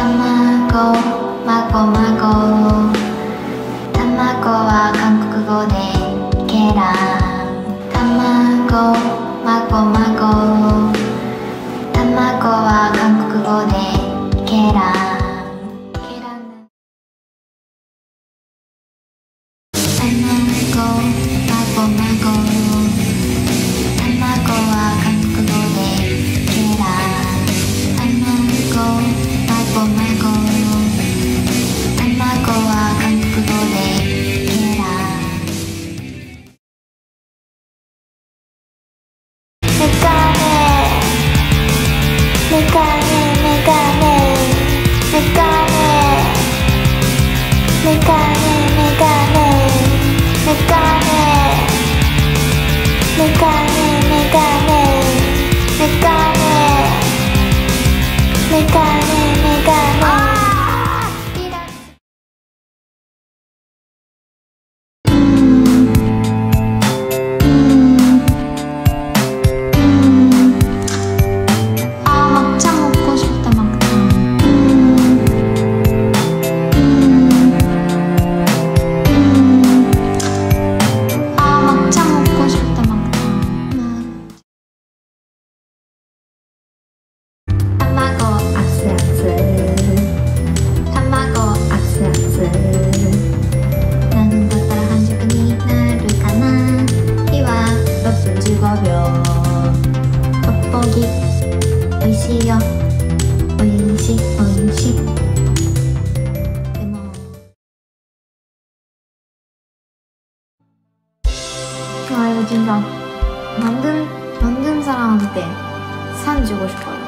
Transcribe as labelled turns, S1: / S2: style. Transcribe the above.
S1: 卵まごまご卵は韓国語でケラ卵まごまご卵は韓国語でケラ卵まごまご 시요 은식 은식 대박! 아이고, 진짜 만든 만든 사람한테 산 주고 싶어요.